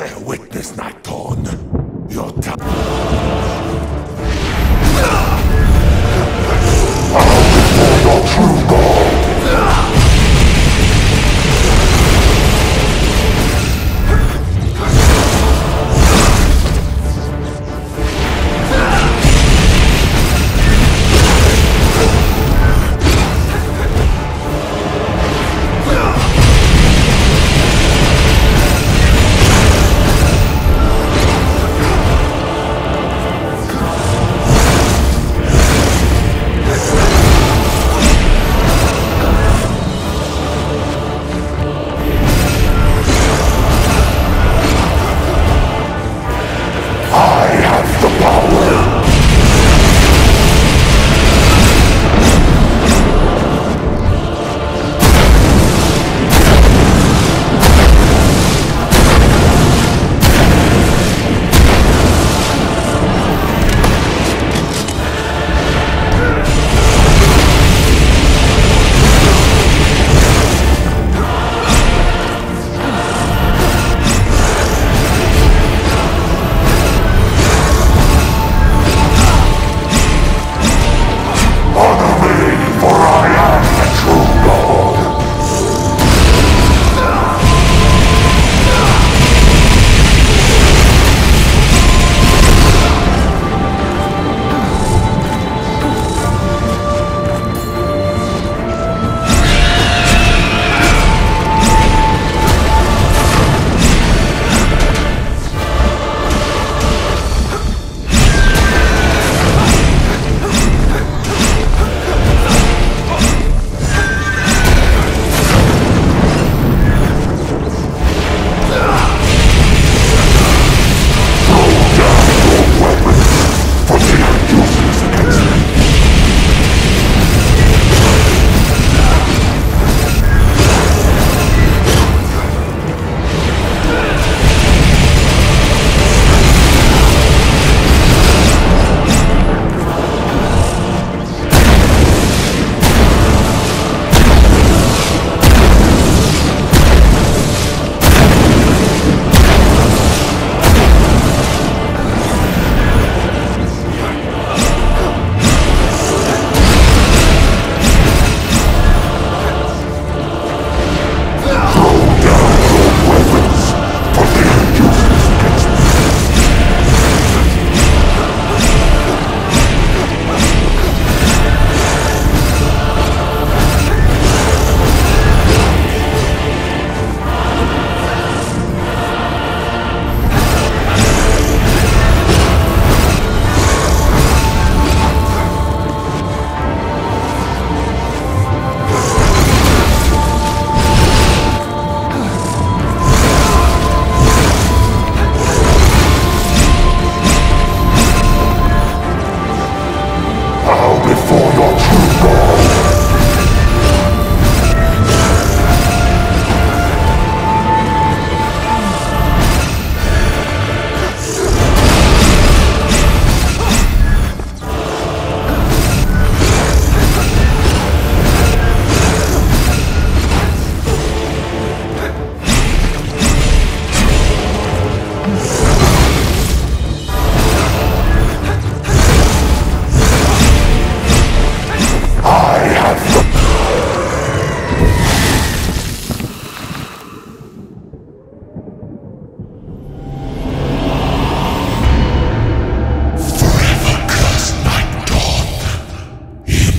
Bear witness, Nighthorn. Your time.